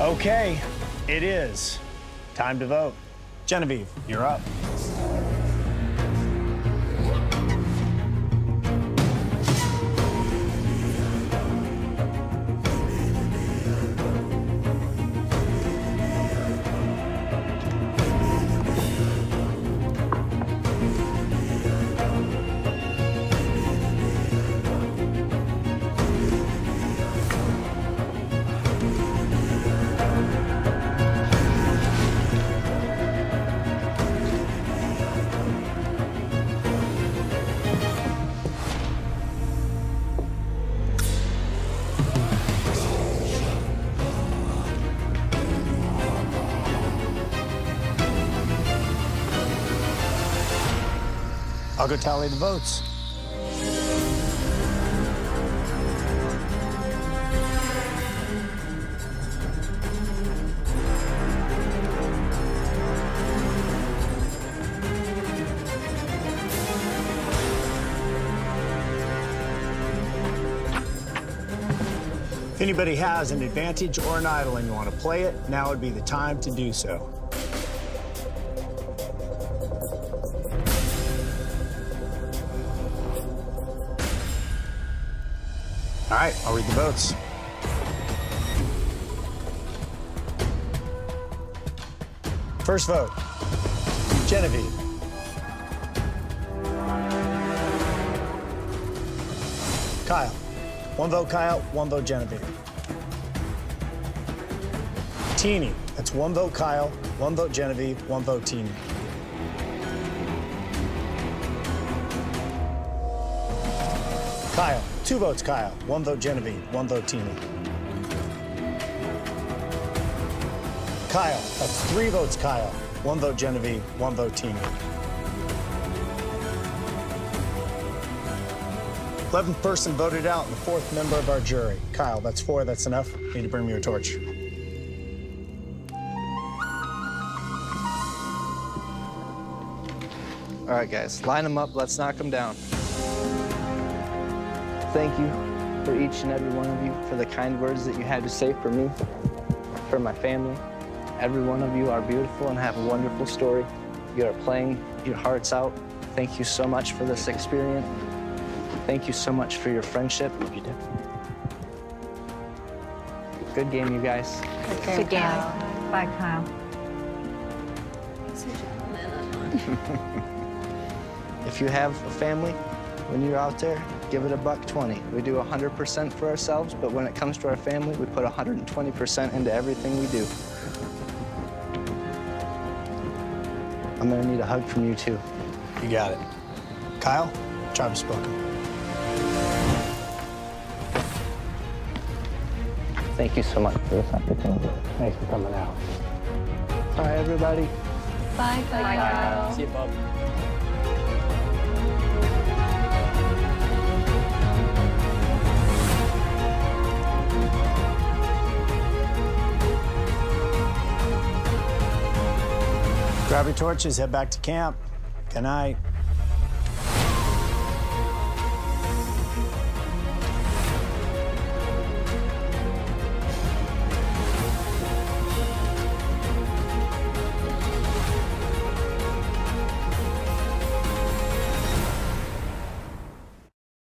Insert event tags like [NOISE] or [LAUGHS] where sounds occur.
Okay, it is. Time to vote. Genevieve, you're up. I'll go tally the votes. If anybody has an advantage or an idol and you want to play it, now would be the time to do so. All right, I'll read the votes. First vote, Genevieve. Kyle. One vote Kyle, one vote Genevieve. Teeny. That's one vote Kyle, one vote Genevieve, one vote Teeny. Kyle. Two votes Kyle, one vote Genevieve, one vote Teeny. Kyle. That's three votes Kyle, one vote Genevieve, one vote Teeny. 11th person voted out the fourth member of our jury. Kyle, that's four, that's enough. Need to bring me your torch. All right, guys, line them up. Let's knock them down. Thank you for each and every one of you for the kind words that you had to say for me, for my family. Every one of you are beautiful and have a wonderful story. You are playing your hearts out. Thank you so much for this experience. Thank you so much for your friendship. You. Good game, you guys. Good game. Bye, Kyle. [LAUGHS] If you have a family, when you're out there, give it a buck 20. We do 100% for ourselves, but when it comes to our family, we put 120% into everything we do. I'm gonna need a hug from you too. You got it. Kyle, job spoken. Thank you so much for this opportunity. Thanks for coming out. Bye, everybody. Bye, Kyle. See you, Bob. Grab your torches, head back to camp. Good night.